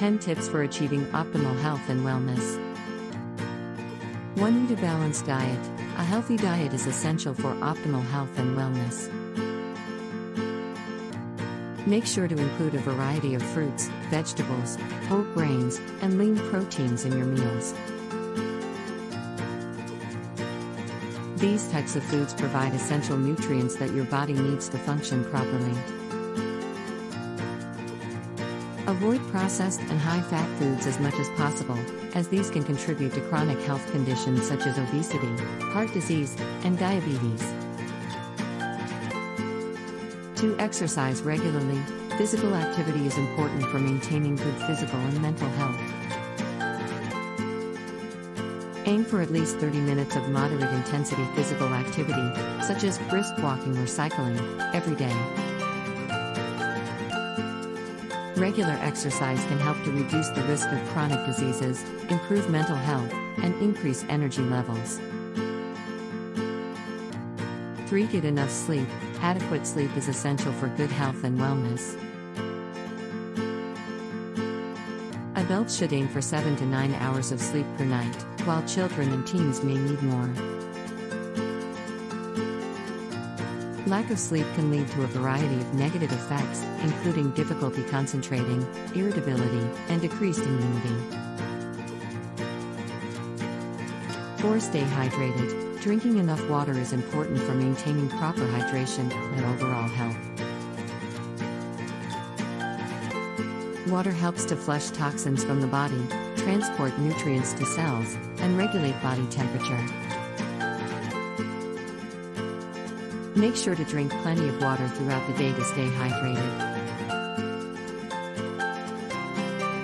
10 tips for achieving optimal health and wellness. 1. Eat a balanced diet. A healthy diet is essential for optimal health and wellness. Make sure to include a variety of fruits, vegetables, whole grains, and lean proteins in your meals. These types of foods provide essential nutrients that your body needs to function properly. Avoid processed and high fat foods as much as possible, as these can contribute to chronic health conditions such as obesity, heart disease, and diabetes. 2. Exercise regularly. Physical activity is important for maintaining good physical and mental health. Aim for at least 30 minutes of moderate intensity physical activity, such as brisk walking or cycling, every day. Regular exercise can help to reduce the risk of chronic diseases, improve mental health, and increase energy levels. 3. Get enough sleep. Adequate sleep is essential for good health and wellness. Adults should aim for 7 to 9 hours of sleep per night, while children and teens may need more. Lack of sleep can lead to a variety of negative effects, including difficulty concentrating, irritability, and decreased immunity. 4. Stay hydrated. Drinking enough water is important for maintaining proper hydration and overall health. Water helps to flush toxins from the body, transport nutrients to cells, and regulate body temperature. Make sure to drink plenty of water throughout the day to stay hydrated.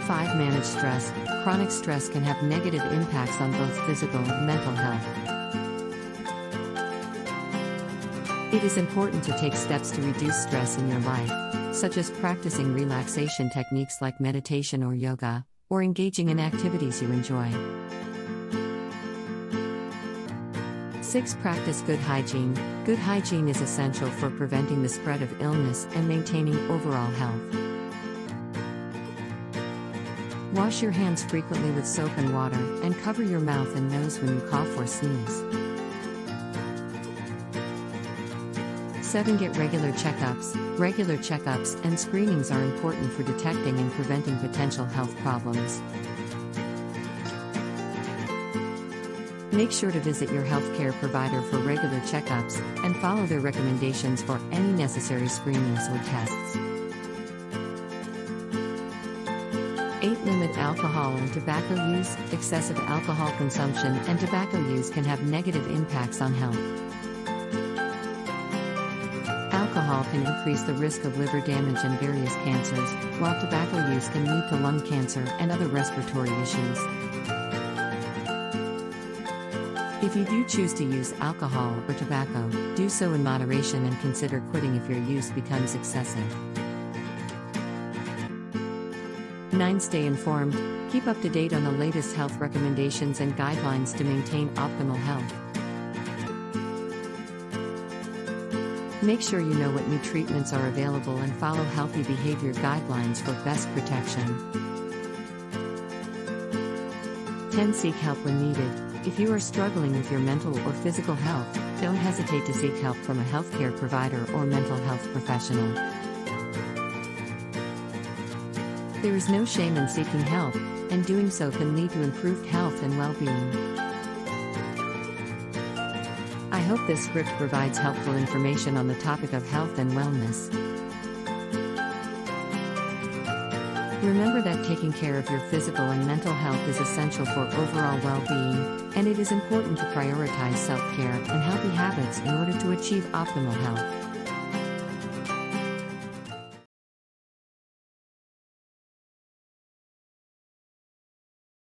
5. Manage stress. Chronic stress can have negative impacts on both physical and mental health. It is important to take steps to reduce stress in your life, such as practicing relaxation techniques like meditation or yoga, or engaging in activities you enjoy. 6. Practice good hygiene. Good hygiene is essential for preventing the spread of illness and maintaining overall health. Wash your hands frequently with soap and water, and cover your mouth and nose when you cough or sneeze. 7. Get regular checkups. Regular checkups and screenings are important for detecting and preventing potential health problems. Make sure to visit your healthcare provider for regular checkups and follow their recommendations for any necessary screenings or tests. 8. Limit alcohol and tobacco use. Excessive alcohol consumption and tobacco use can have negative impacts on health. Alcohol can increase the risk of liver damage and various cancers, while tobacco use can lead to lung cancer and other respiratory issues. If you do choose to use alcohol or tobacco, do so in moderation and consider quitting if your use becomes excessive. 9. Stay informed. Keep up to date on the latest health recommendations and guidelines to maintain optimal health. Make sure you know what new treatments are available and follow healthy behavior guidelines for best protection. 10. Seek help when needed. If you are struggling with your mental or physical health, don't hesitate to seek help from a healthcare provider or mental health professional. There is no shame in seeking help, and doing so can lead to improved health and well being. I hope this script provides helpful information on the topic of health and wellness. Remember that taking care of your physical and mental health is essential for overall well being, and it is important to prioritize self care and healthy habits in order to achieve optimal health.